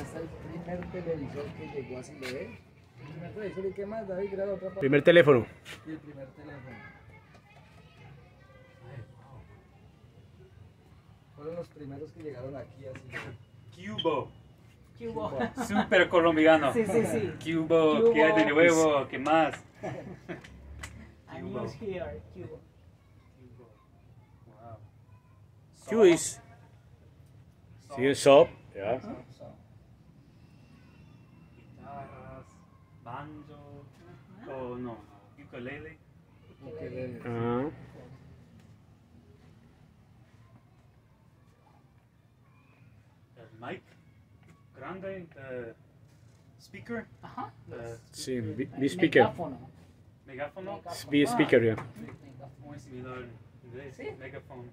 El primer televisor que llegó a Siloé. El primer televisor y qué más, David, graba otra parte. Primer teléfono. Y el primer teléfono. Fueron los primeros que llegaron aquí a Siloé. Cubo. Cubo. Super colombiano. Sí, sí, sí. Cubo, Cubo. ¿qué hay de nuevo? ¿Qué más? Cubo. here, Cubo. Cubo. Wow. Jewish. Sí, un shop. Yeah. So, banjo, o no, ukulele. ukelele. Ah. El mic grande, el speaker, Ajá. el Sí, bi- bi speaker. Megáfono. megáfono. Megáfono. Bi speaker, yeah. Megáfono. Muy similar en inglés. Sí. Megáfono.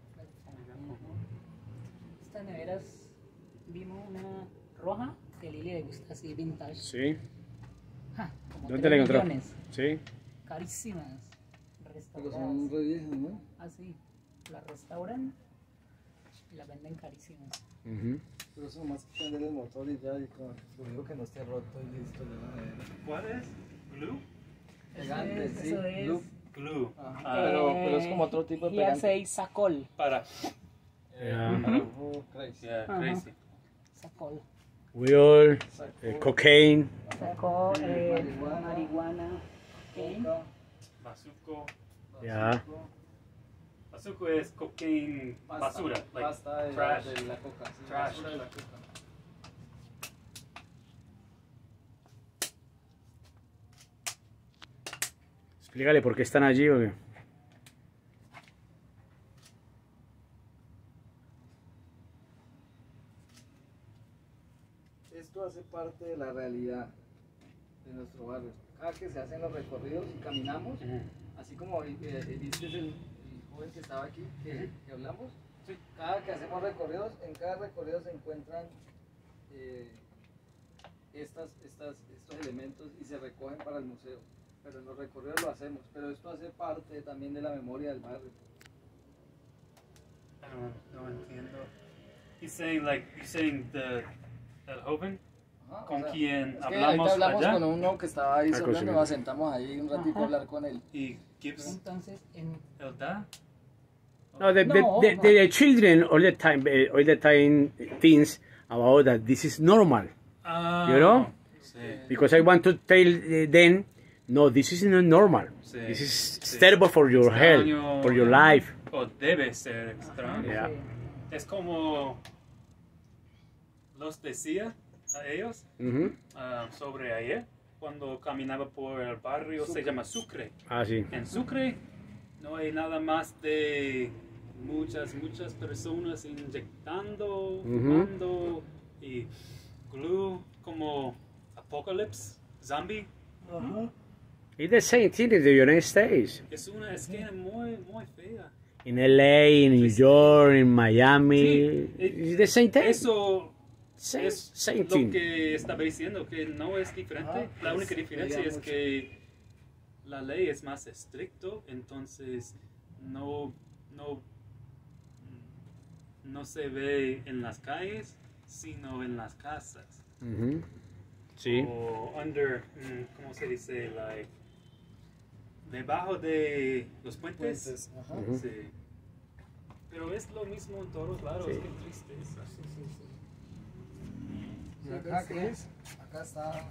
Estas neveras vimos una roja que a Lili le gusta así vintage. Sí. Ja, como ¿Dónde la encontró? millones. Sí. Carísimas. Pero son re viejas, ¿no? Así. Las restauran y las venden carísimas. Ujú. Pero son más que cambiar el motor y ya, y con lo único que no esté roto y listo. ya. ¿Cuál es? Glue. Pegante, Eso es- sí. eso es-. Glue. Ajá, Ah, pero, pero es como otro tipo de pegante. Hearsay Sacol. para. Yeah. para Oh, crazy. yeah, crazy. Sacol. Wheel, Sacó eh, cocaine. Sacó eh, Marihuana. marihuana. Bazuco. Ya. bazuco, es cocaine pasta, basura. Like pasta de, trash. de la coca. sí, Trash. basura de la coca. Explícale por qué están allí. porque- Esto hace parte de la realidad de nuestro barrio. Cada que se hacen los recorridos y caminamos, así como eh, eh, viste el, el joven que estaba aquí, que, que hablamos, Sí. cada que hacemos recorridos, en cada recorrido se encuentran eh, estas, estas, estos elementos y se recogen para el museo. Pero en los recorridos lo hacemos, pero esto hace parte también de la memoria del barrio. I don't, no entiendo. He's saying like, he's saying the, el joven Ajá, con o sea, quien es que hablamos ahorita hablamos allá con uno que estaba ahí Ah, con- nos sentamos ahí un ratito a hablar con él. y Gibbs, Entonces, en, el da. No, the, the, No, the, no. the children all the time, eh, all the time thinks about that this is normal. Ah, You know? Sí. Because I want to tell eh, them, no, this is not normal. Sí, This is sí. terrible for your health, for your life. O debe ser extraño. Yeah. sí, Es como los decía a ellos ah, sobre ayer cuando caminaba por el barrio se llama Sucre. Ah, sí. En Sucre no hay nada más de muchas, muchas personas inyectando, fumando y glue como Apocalypse, zombie. It's the same thing in the United States. Es una esquina muy, muy fea. In LA, in New York, in Miami. Sí, it's the same thing. Eso Same, es same lo thing. que estaba diciendo, que no es diferente. Ajá, la única pues, diferencia veía es que la ley es más estricto, entonces no, no, no se ve en las calles, sino en las casas. Sí. O under, mm, ¿cómo se dice? Like, debajo de los puentes. Puentes. Sí. Pero es lo mismo en todos lados, Sí. qué tristeza. Y acá, ¿qué es? Acá está